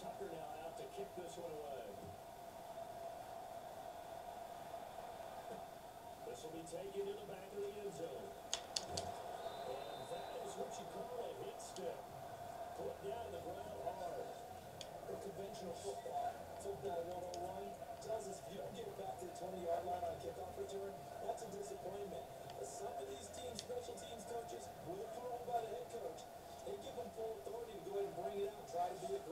Tucker now out to kick this one away. This will be taken to the back of the end zone. And that is what you call a hit step. Put down the ground hard. For conventional football, football 101 tells us if you don't get it back to the 20-yard line on kickoff return, that's a disappointment. But some of these teams, special teams coaches, with approval by the head coach, they give them full authority to go ahead and bring it out, try to be aggressive.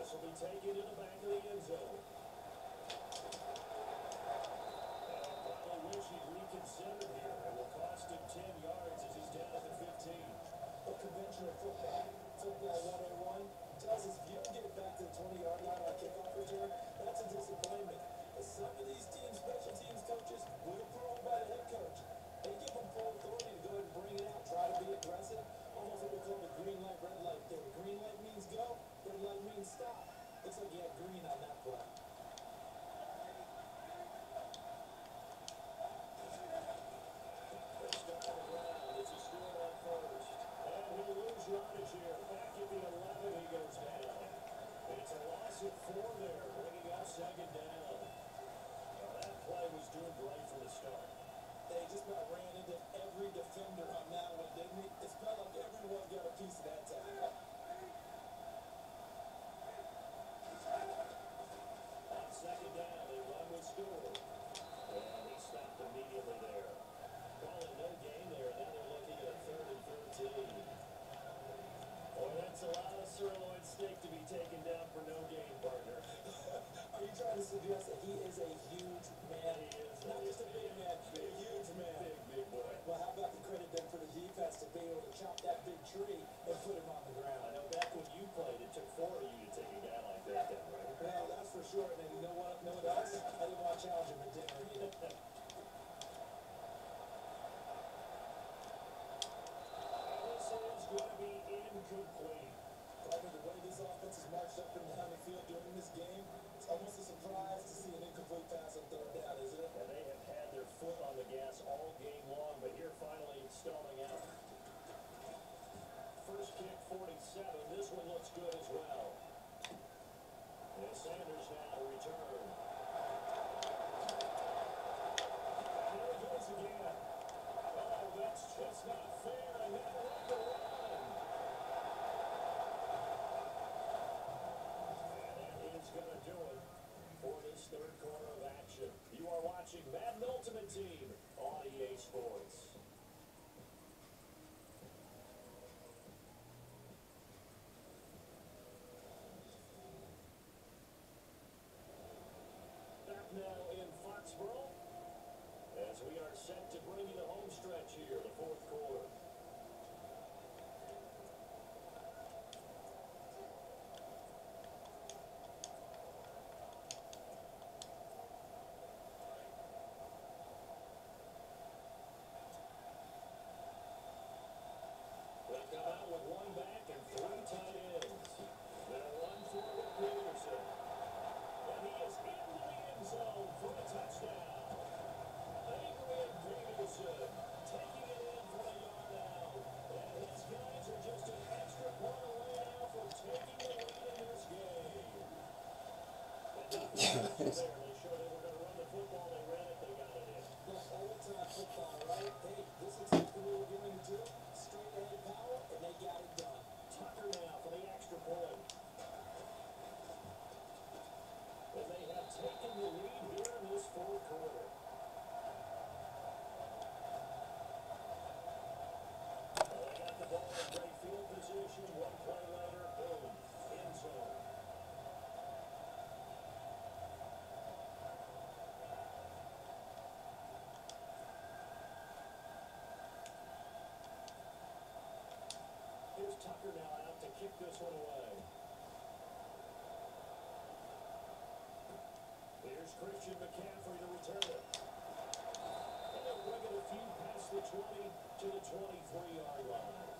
This will be taken in the back of the end zone. he is a, he is a huge man. Not just a big man, but a huge man. Big, big boy. Well, how about the credit then for the defense to be able to chop that big tree and put him on the ground? I know back when you played, it took four of you to take a guy like that down, right? Well, that's for sure. And you know what, you know else? I didn't want to challenge him at dinner either. incomplete. I mean, the way this offense is marched up and down watching Madden Ultimate Team. Thanks. Here's Christian McCaffrey to return it. And they'll bring it a few past the 20 to the 23-yard line.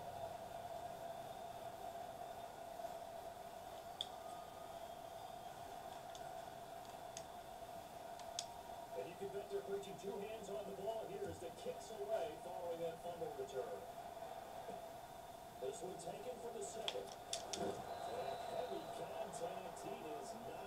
after reaching two hands on the ball, and here's the kicks away following that fumble return. This one taken from the second. That heavy contact, he is not.